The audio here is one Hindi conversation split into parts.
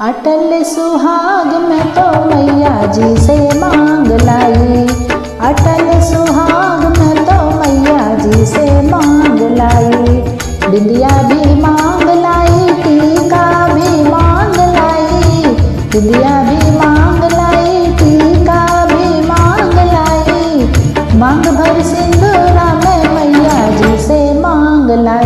अटल सुहाग, में तो मैया जी से मांग लाई। अटल सुहाग, में तो मैया जी से मांग लाई। बिंदिया भी मांग लाई, टीका भी मांग लाई। बिंदिया भी मांग लाई, टीका भी मांग लाई। मांग भर सिंदूरा में मैया जी से मांग लाई।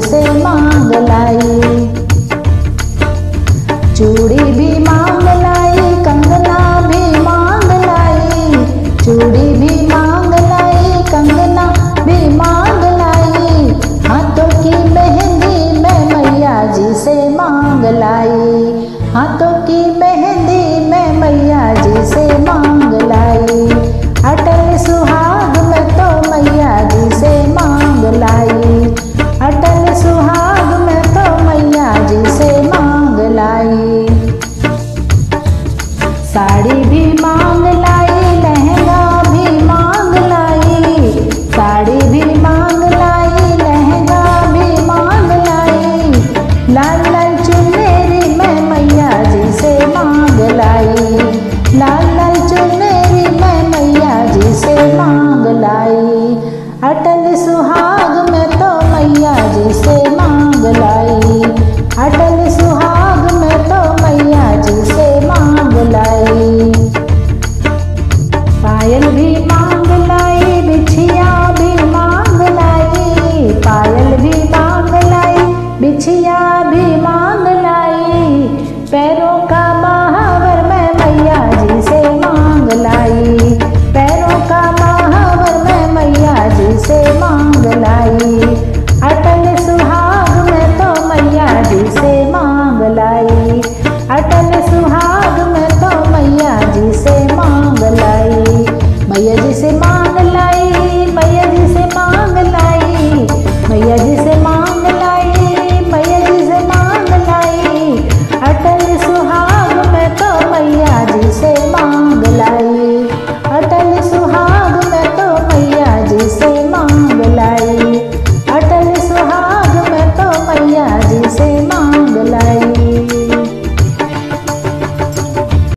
से मांग लाई। चूड़ी भी मांग लाई, कंगना भी मांग लाई। चूड़ी भी मांग लाई, कंगना भी मांग लाई। हाथों की मेहंदी मैं मैया जी से मांग लाई। हाथों साड़ी भी मांग लाई लहंगा भी मांग लाई साड़ी भी मांग लाई लहंगा भी मांग लाई लाल लाल चुनरी में मैया जी से मांग लाई। लाल लाल चुनरी में मैया जी से मांग लाई। अटल सुहाग पायल भी मांग